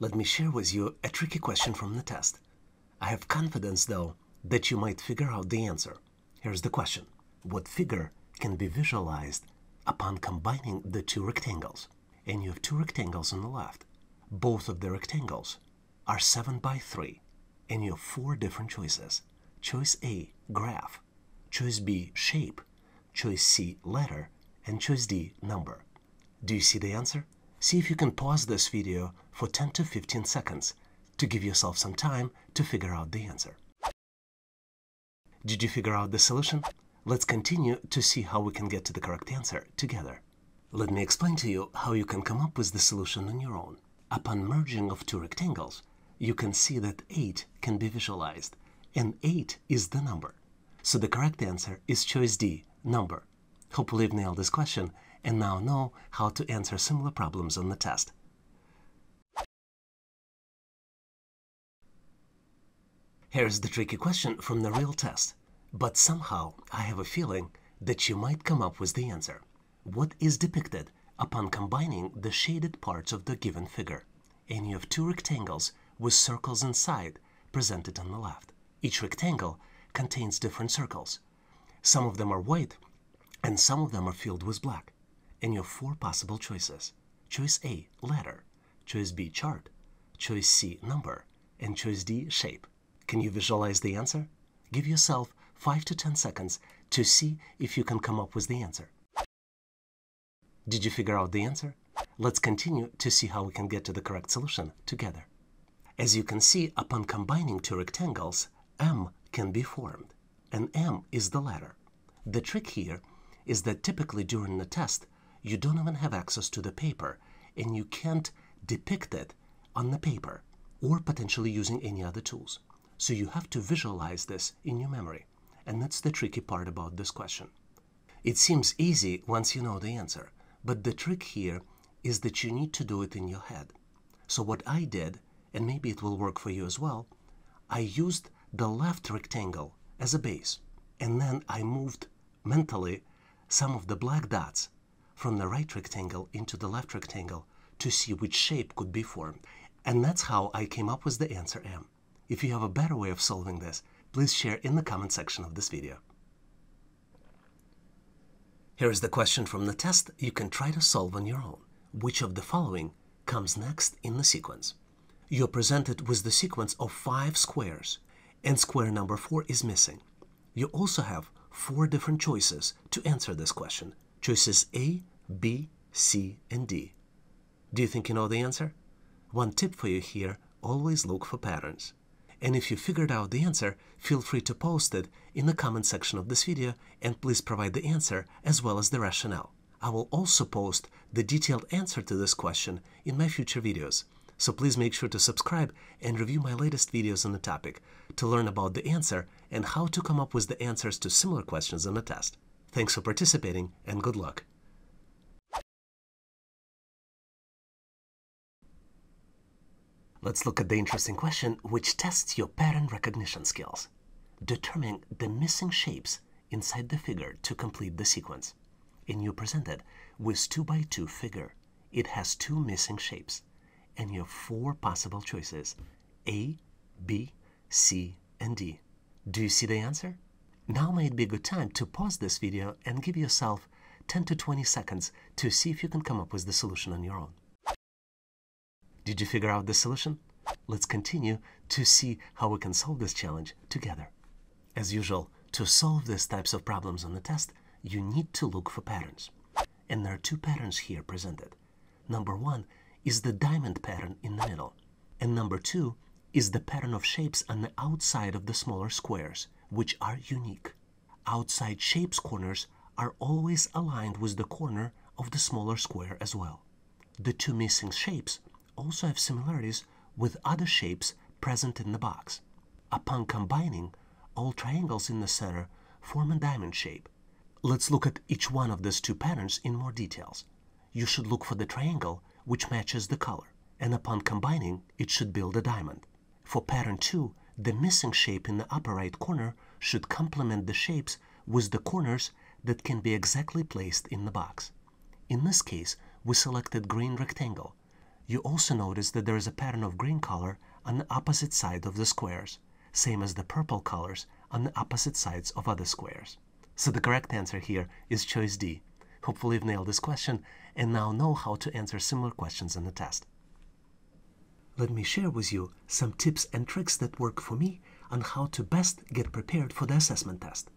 let me share with you a tricky question from the test. I have confidence, though, that you might figure out the answer. Here's the question What figure can be visualized upon combining the two rectangles? And you have two rectangles on the left. Both of the rectangles are 7 by 3, and you have four different choices. Choice A, graph. Choice B, shape. Choice C, letter. And choice D, number. Do you see the answer? See if you can pause this video for 10 to 15 seconds to give yourself some time to figure out the answer. Did you figure out the solution? Let's continue to see how we can get to the correct answer together. Let me explain to you how you can come up with the solution on your own. Upon merging of two rectangles, you can see that 8 can be visualized, and 8 is the number. So the correct answer is choice D, number. Hopefully you've nailed this question and now know how to answer similar problems on the test. Here's the tricky question from the real test, but somehow I have a feeling that you might come up with the answer. What is depicted upon combining the shaded parts of the given figure? And you have two rectangles with circles inside presented on the left. Each rectangle contains different circles. Some of them are white and some of them are filled with black. And you have four possible choices. Choice A, letter. Choice B, chart. Choice C, number. And choice D, shape. Can you visualize the answer? Give yourself 5 to 10 seconds to see if you can come up with the answer. Did you figure out the answer? Let's continue to see how we can get to the correct solution together. As you can see, upon combining two rectangles, M can be formed, and M is the letter. The trick here is that typically during the test, you don't even have access to the paper, and you can't depict it on the paper or potentially using any other tools. So you have to visualize this in your memory. And that's the tricky part about this question. It seems easy once you know the answer, but the trick here is that you need to do it in your head. So what I did, and maybe it will work for you as well, I used the left rectangle as a base, and then I moved mentally some of the black dots from the right rectangle into the left rectangle to see which shape could be formed. And that's how I came up with the answer M. If you have a better way of solving this, please share in the comment section of this video. Here is the question from the test you can try to solve on your own. Which of the following comes next in the sequence? You're presented with the sequence of five squares, and square number four is missing. You also have four different choices to answer this question. Choices A, B, C, and D. Do you think you know the answer? One tip for you here, always look for patterns. And if you figured out the answer, feel free to post it in the comment section of this video and please provide the answer as well as the rationale. I will also post the detailed answer to this question in my future videos. So please make sure to subscribe and review my latest videos on the topic to learn about the answer and how to come up with the answers to similar questions on the test. Thanks for participating and good luck. Let's look at the interesting question which tests your pattern recognition skills. Determine the missing shapes inside the figure to complete the sequence. And you presented with 2 by 2 figure. It has two missing shapes and you have four possible choices A, B, C, and D. Do you see the answer? Now might be a good time to pause this video and give yourself 10 to 20 seconds to see if you can come up with the solution on your own. Did you figure out the solution? Let's continue to see how we can solve this challenge together. As usual, to solve these types of problems on the test, you need to look for patterns. And there are two patterns here presented. Number one is the diamond pattern in the middle. And number two is the pattern of shapes on the outside of the smaller squares, which are unique. Outside shapes corners are always aligned with the corner of the smaller square as well. The two missing shapes also have similarities with other shapes present in the box. Upon combining, all triangles in the center form a diamond shape. Let's look at each one of these two patterns in more details. You should look for the triangle which matches the color, and upon combining, it should build a diamond. For pattern 2, the missing shape in the upper right corner should complement the shapes with the corners that can be exactly placed in the box. In this case, we selected green rectangle You also notice that there is a pattern of green color on the opposite side of the squares, same as the purple colors on the opposite sides of other squares. So the correct answer here is choice D. Hopefully you've nailed this question and now know how to answer similar questions in the test. Let me share with you some tips and tricks that work for me on how to best get prepared for the assessment test.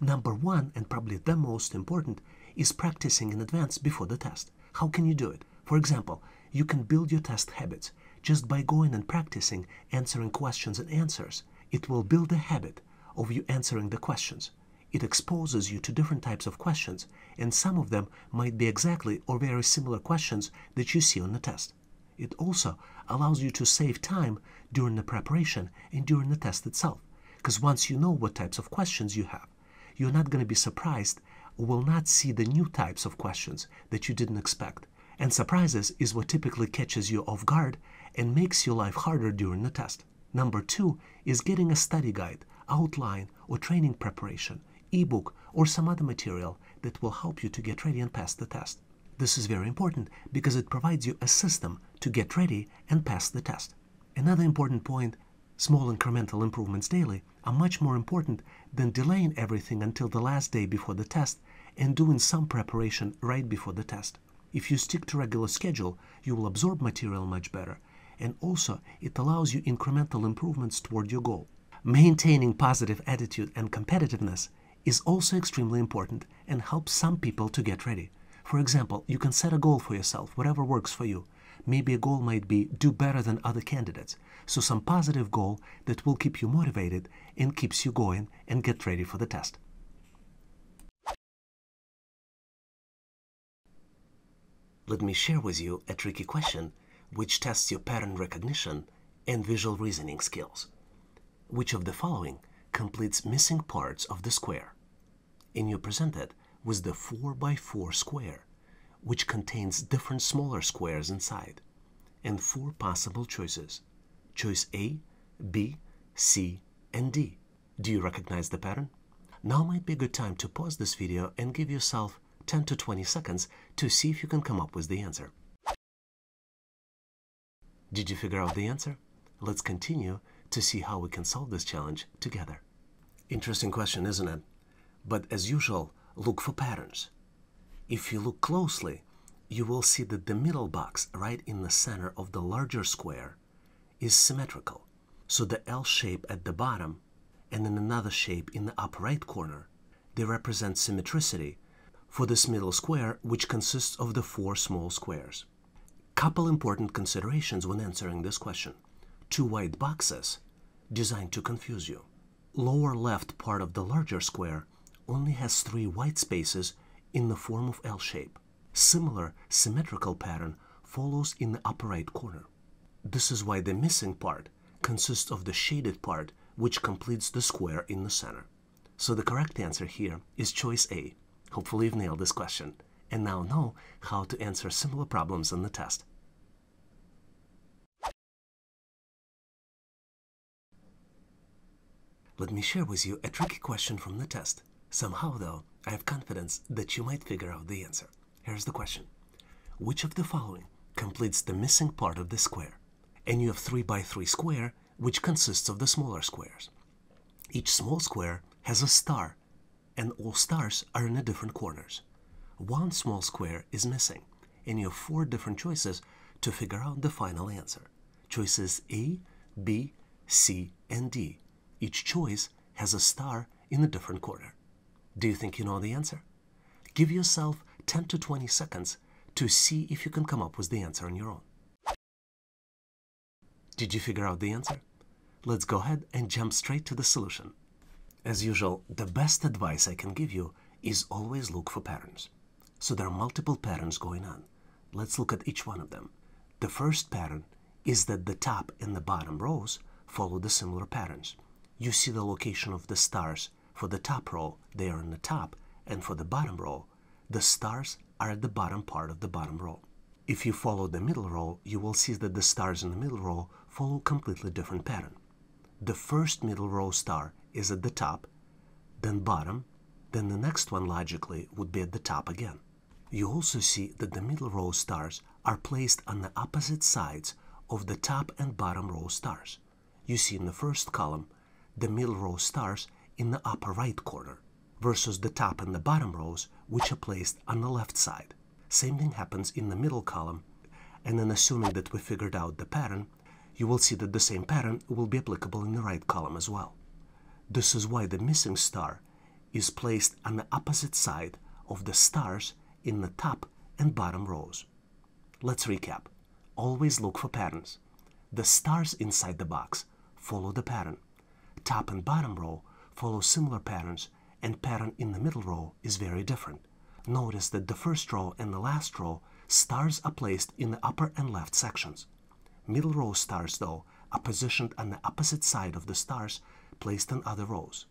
Number one, and probably the most important, is practicing in advance before the test. How can you do it? For example, you can build your test habits just by going and practicing answering questions and answers. It will build a habit of you answering the questions. It exposes you to different types of questions, and some of them might be exactly or very similar questions that you see on the test. It also allows you to save time during the preparation and during the test itself, because once you know what types of questions you have, you're not going to be surprised or will not see the new types of questions that you didn't expect. And surprises is what typically catches you off guard and makes your life harder during the test. Number two is getting a study guide, outline, or training preparation, ebook, or some other material that will help you to get ready and pass the test. This is very important because it provides you a system to get ready and pass the test. Another important point small incremental improvements daily are much more important than delaying everything until the last day before the test and doing some preparation right before the test. If you stick to regular schedule, you will absorb material much better and also it allows you incremental improvements toward your goal. Maintaining positive attitude and competitiveness is also extremely important and helps some people to get ready. For example, you can set a goal for yourself, whatever works for you. Maybe a goal might be do better than other candidates. So some positive goal that will keep you motivated and keeps you going and get ready for the test. Let me share with you a tricky question which tests your pattern recognition and visual reasoning skills. Which of the following completes missing parts of the square? And you're presented with the 4 by 4 square, which contains different smaller squares inside, and four possible choices. Choice A, B, C, and D. Do you recognize the pattern? Now might be a good time to pause this video and give yourself 10 to 20 seconds to see if you can come up with the answer. Did you figure out the answer? Let's continue to see how we can solve this challenge together. Interesting question, isn't it? But as usual, look for patterns. If you look closely, you will see that the middle box right in the center of the larger square is symmetrical. So the L shape at the bottom and then another shape in the upper right corner, they represent symmetricity for this middle square which consists of the four small squares. Couple important considerations when answering this question. Two white boxes designed to confuse you. Lower left part of the larger square only has three white spaces in the form of L shape. Similar symmetrical pattern follows in the upper right corner. This is why the missing part consists of the shaded part which completes the square in the center. So the correct answer here is choice A. Hopefully you've nailed this question and now know how to answer similar problems in the test. Let me share with you a tricky question from the test. Somehow, though, I have confidence that you might figure out the answer. Here's the question. Which of the following completes the missing part of the square? And you have 3 by 3 square, which consists of the smaller squares. Each small square has a star, and all stars are in the different corners. One small square is missing, and you have four different choices to figure out the final answer. Choices A, B, C, and D. Each choice has a star in a different corner. Do you think you know the answer? Give yourself 10 to 20 seconds to see if you can come up with the answer on your own. Did you figure out the answer? Let's go ahead and jump straight to the solution. As usual, the best advice I can give you is always look for patterns. So there are multiple patterns going on. Let's look at each one of them. The first pattern is that the top and the bottom rows follow the similar patterns. You see the location of the stars for the top row, they are in the top, and for the bottom row, the stars are at the bottom part of the bottom row. If you follow the middle row, you will see that the stars in the middle row follow completely different pattern. The first middle row star is at the top, then bottom, then the next one logically would be at the top again. You also see that the middle row stars are placed on the opposite sides of the top and bottom row stars. You see in the first column the middle row stars in the upper right corner versus the top and the bottom rows which are placed on the left side. Same thing happens in the middle column and then assuming that we figured out the pattern, you will see that the same pattern will be applicable in the right column as well. This is why the missing star is placed on the opposite side of the stars in the top and bottom rows. Let's recap. Always look for patterns. The stars inside the box follow the pattern. Top and bottom row follow similar patterns and pattern in the middle row is very different. Notice that the first row and the last row stars are placed in the upper and left sections. Middle row stars, though, are positioned on the opposite side of the stars placed in other rows.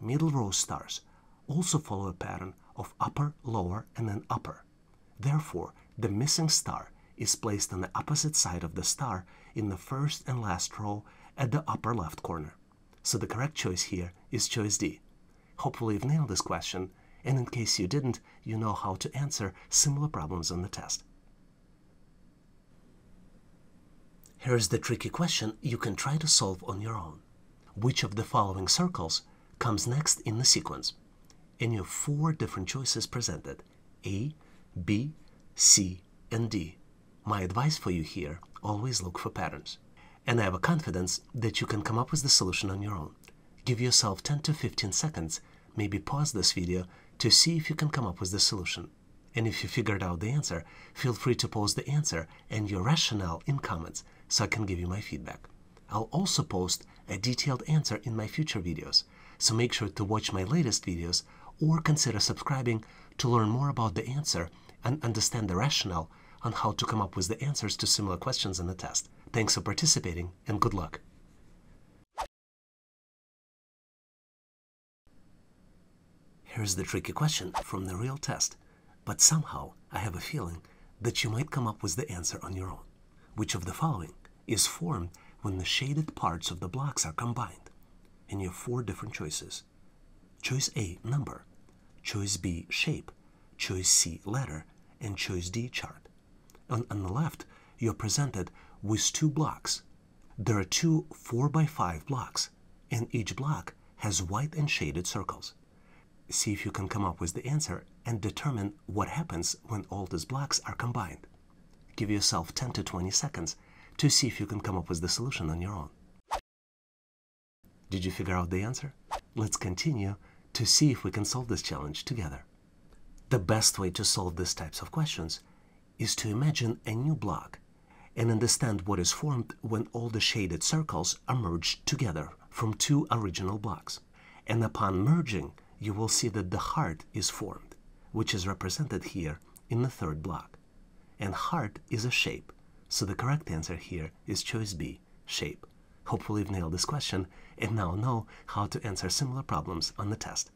Middle row stars also follow a pattern of upper, lower, and then upper. Therefore, the missing star is placed on the opposite side of the star in the first and last row at the upper left corner. So the correct choice here is choice D. Hopefully you've nailed this question, and in case you didn't, you know how to answer similar problems on the test. Here's the tricky question you can try to solve on your own. Which of the following circles comes next in the sequence? And you have four different choices presented, A, B, C, and D. My advice for you here, always look for patterns. And I have a confidence that you can come up with the solution on your own. Give yourself 10 to 15 seconds, maybe pause this video to see if you can come up with the solution. And if you figured out the answer, feel free to post the answer and your rationale in comments so I can give you my feedback. I'll also post a detailed answer in my future videos, so make sure to watch my latest videos or consider subscribing to learn more about the answer and understand the rationale on how to come up with the answers to similar questions in the test. Thanks for participating and good luck. Here's the tricky question from the real test, but somehow I have a feeling that you might come up with the answer on your own. Which of the following is formed when the shaded parts of the blocks are combined? And you have four different choices. Choice A, number. Choice B, shape. Choice C, letter. And choice D, chart. On, on the left, you're presented with two blocks. There are two 4 by 5 blocks, and each block has white and shaded circles. See if you can come up with the answer and determine what happens when all these blocks are combined. Give yourself 10 to 20 seconds to see if you can come up with the solution on your own. Did you figure out the answer? Let's continue to see if we can solve this challenge together. The best way to solve these types of questions is to imagine a new block and understand what is formed when all the shaded circles are merged together from two original blocks. And upon merging, you will see that the heart is formed, which is represented here in the third block. And heart is a shape, so the correct answer here is choice B, shape. Hopefully you've nailed this question and now know how to answer similar problems on the test.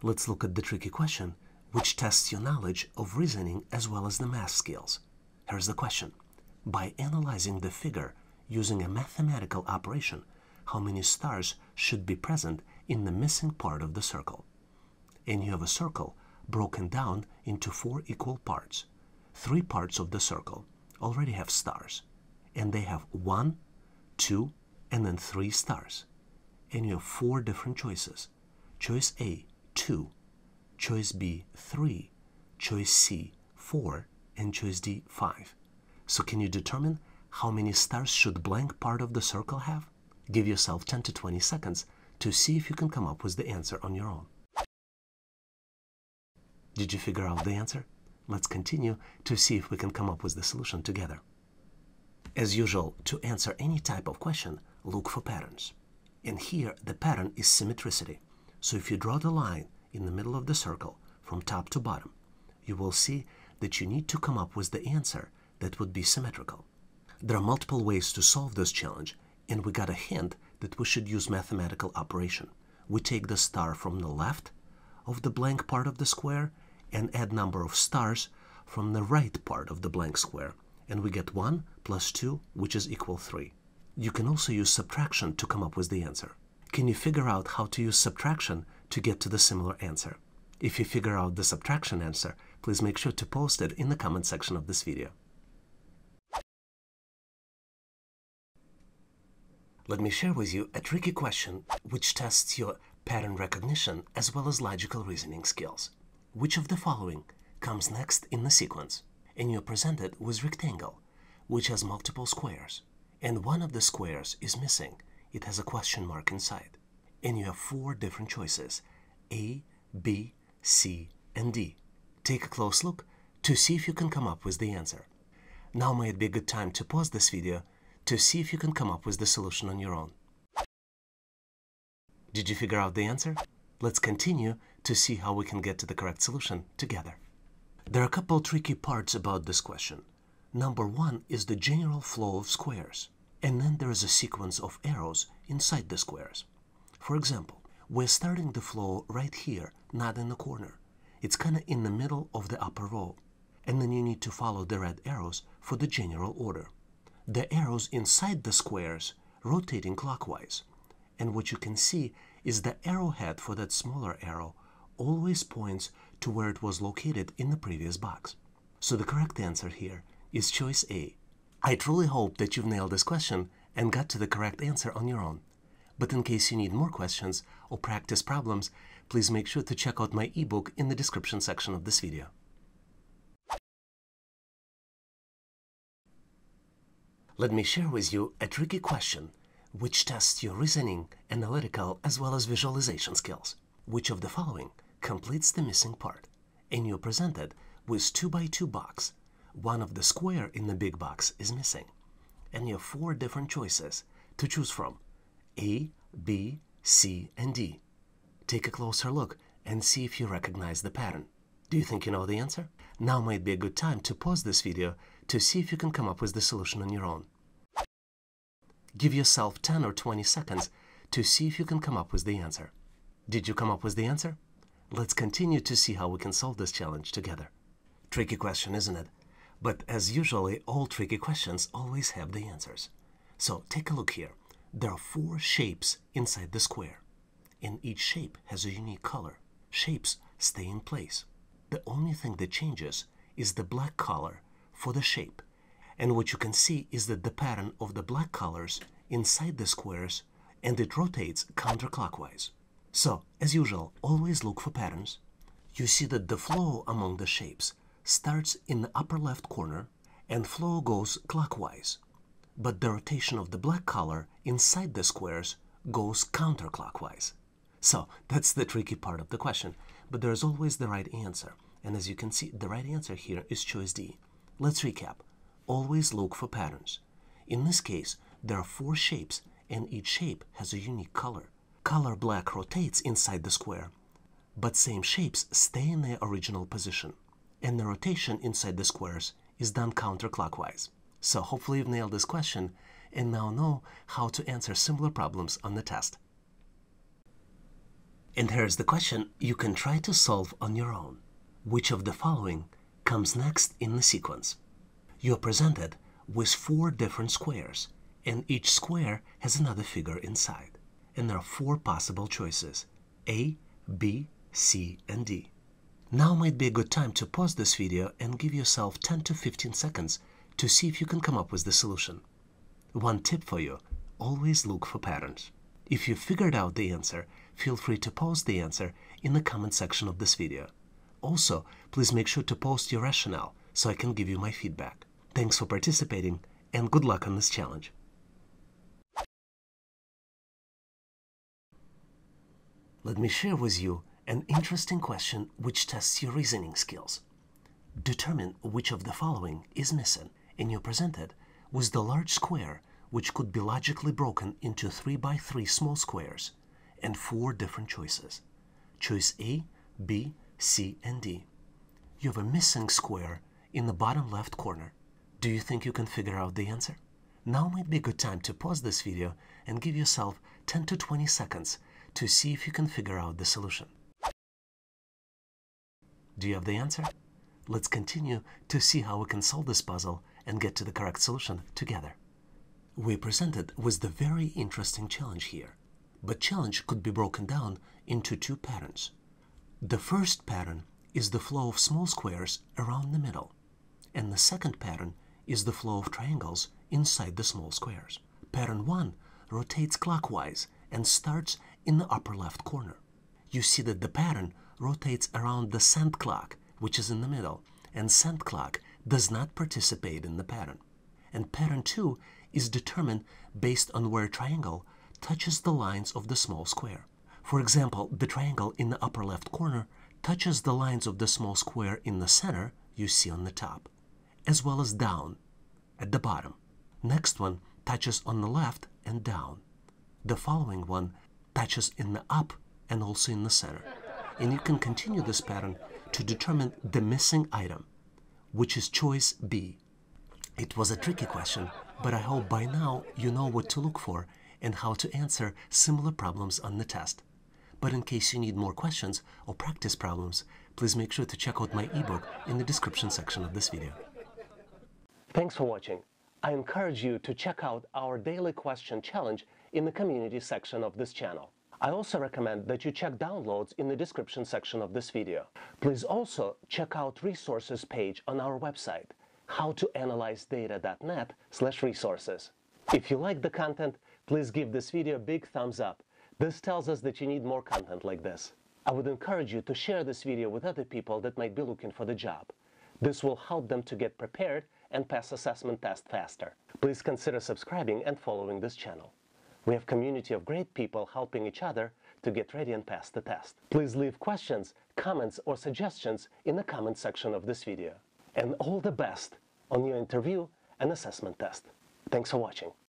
Let's look at the tricky question, which tests your knowledge of reasoning as well as the math skills. Here's the question. By analyzing the figure using a mathematical operation how many stars should be present in the missing part of the circle. And you have a circle broken down into four equal parts. Three parts of the circle already have stars, and they have one, two, and then three stars. And you have four different choices. Choice A, 2. Choice B, 3. Choice C, 4. And choice D, 5. So can you determine how many stars should blank part of the circle have? Give yourself 10 to 20 seconds to see if you can come up with the answer on your own. Did you figure out the answer? Let's continue to see if we can come up with the solution together. As usual, to answer any type of question, look for patterns. And here the pattern is symmetricity. So if you draw the line in the middle of the circle from top to bottom, you will see that you need to come up with the answer that would be symmetrical. There are multiple ways to solve this challenge, and we got a hint that we should use mathematical operation. We take the star from the left of the blank part of the square and add number of stars from the right part of the blank square, and we get 1 plus 2, which is equal 3. You can also use subtraction to come up with the answer. Can you figure out how to use subtraction to get to the similar answer? If you figure out the subtraction answer, please make sure to post it in the comment section of this video. Let me share with you a tricky question which tests your pattern recognition as well as logical reasoning skills. Which of the following comes next in the sequence? And you're presented with rectangle, which has multiple squares, and one of the squares is missing. It has a question mark inside. And you have four different choices, A, B, C, and D. Take a close look to see if you can come up with the answer. Now might be a good time to pause this video to see if you can come up with the solution on your own. Did you figure out the answer? Let's continue to see how we can get to the correct solution together. There are a couple tricky parts about this question. Number one is the general flow of squares, and then there is a sequence of arrows inside the squares. For example, we're starting the flow right here, not in the corner. It's kind of in the middle of the upper row, and then you need to follow the red arrows for the general order the arrows inside the squares rotating clockwise. And what you can see is the arrowhead for that smaller arrow always points to where it was located in the previous box. So the correct answer here is choice A. I truly hope that you've nailed this question and got to the correct answer on your own. But in case you need more questions or practice problems, please make sure to check out my ebook in the description section of this video. Let me share with you a tricky question which tests your reasoning, analytical, as well as visualization skills. Which of the following completes the missing part? And you're presented with 2 by 2 box. One of the square in the big box is missing. And you have four different choices to choose from. A, B, C, and D. Take a closer look and see if you recognize the pattern. Do you think you know the answer? Now might be a good time to pause this video to see if you can come up with the solution on your own. Give yourself 10 or 20 seconds to see if you can come up with the answer. Did you come up with the answer? Let's continue to see how we can solve this challenge together. Tricky question, isn't it? But as usually, all tricky questions always have the answers. So take a look here. There are four shapes inside the square, and each shape has a unique color. Shapes stay in place. The only thing that changes is the black color for the shape. And what you can see is that the pattern of the black colors inside the squares and it rotates counterclockwise. So, as usual, always look for patterns. You see that the flow among the shapes starts in the upper left corner and flow goes clockwise. But the rotation of the black color inside the squares goes counterclockwise. So that's the tricky part of the question, but there's always the right answer. And as you can see, the right answer here is choice D. Let's recap. Always look for patterns. In this case, there are four shapes and each shape has a unique color. Color black rotates inside the square, but same shapes stay in their original position. And the rotation inside the squares is done counterclockwise. So hopefully you've nailed this question and now know how to answer similar problems on the test. And here's the question you can try to solve on your own. Which of the following comes next in the sequence. You're presented with four different squares, and each square has another figure inside. And there are four possible choices A, B, C, and D. Now might be a good time to pause this video and give yourself 10 to 15 seconds to see if you can come up with the solution. One tip for you, always look for patterns. If you figured out the answer, feel free to post the answer in the comment section of this video. Also, please make sure to post your rationale so I can give you my feedback. Thanks for participating and good luck on this challenge. Let me share with you an interesting question which tests your reasoning skills. Determine which of the following is missing and you're presented with the large square which could be logically broken into 3 by 3 small squares and four different choices. Choice A, B, C, and D. You have a missing square in the bottom left corner. Do you think you can figure out the answer? Now might be a good time to pause this video and give yourself 10 to 20 seconds to see if you can figure out the solution. Do you have the answer? Let's continue to see how we can solve this puzzle and get to the correct solution together. We presented with the very interesting challenge here. but challenge could be broken down into two patterns. The first pattern is the flow of small squares around the middle, and the second pattern is the flow of triangles inside the small squares. Pattern 1 rotates clockwise and starts in the upper left corner. You see that the pattern rotates around the cent clock, which is in the middle, and cent clock does not participate in the pattern. And pattern 2 is determined based on where triangle touches the lines of the small square. For example, the triangle in the upper left corner touches the lines of the small square in the center you see on the top, as well as down at the bottom. Next one touches on the left and down. The following one touches in the up and also in the center. And you can continue this pattern to determine the missing item, which is choice B. It was a tricky question, but I hope by now you know what to look for and how to answer similar problems on the test. But in case you need more questions or practice problems, please make sure to check out my ebook in the description section of this video. Thanks for watching. I encourage you to check out our daily question challenge in the community section of this channel. I also recommend that you check downloads in the description section of this video. Please also check out resources page on our website, howtoanalyzedata.net slash resources. If you like the content, please give this video a big thumbs up. This tells us that you need more content like this. I would encourage you to share this video with other people that might be looking for the job. This will help them to get prepared and pass assessment test faster. Please consider subscribing and following this channel. We have community of great people helping each other to get ready and pass the test. Please leave questions, comments or suggestions in the comment section of this video. And all the best on your interview and assessment test. Thanks for watching.